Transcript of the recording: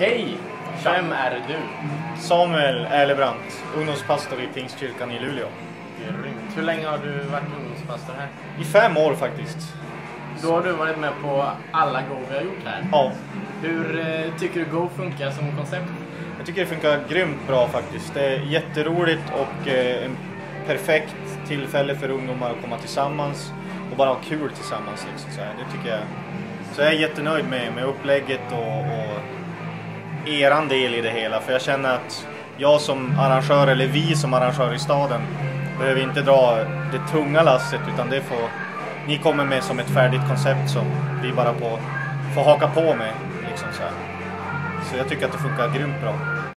Hej! Vem är du? Samuel Erlebrant, ungdomspastor i Pingstkyrkan i Luleå. Grymt. Hur länge har du varit ungdomspastor här? I fem år faktiskt. Då har du varit med på alla Go vi har gjort här. Ja, Hur eh, tycker du Go funkar som koncept? jag tycker det funkar grymt bra faktiskt. Det är jätteroligt och eh, en perfekt tillfälle för ungdomar att komma tillsammans och bara ha kul tillsammans. Liksom, så här. Det tycker jag. Så jag är jättenöjd med, med upplägget och, och eran del i det hela. För jag känner att jag som arrangör, eller vi som arrangör i staden, behöver inte dra det tunga lasset utan det får ni kommer med som ett färdigt koncept som vi bara på, får haka på med. Liksom så, här. så jag tycker att det funkar grymt bra.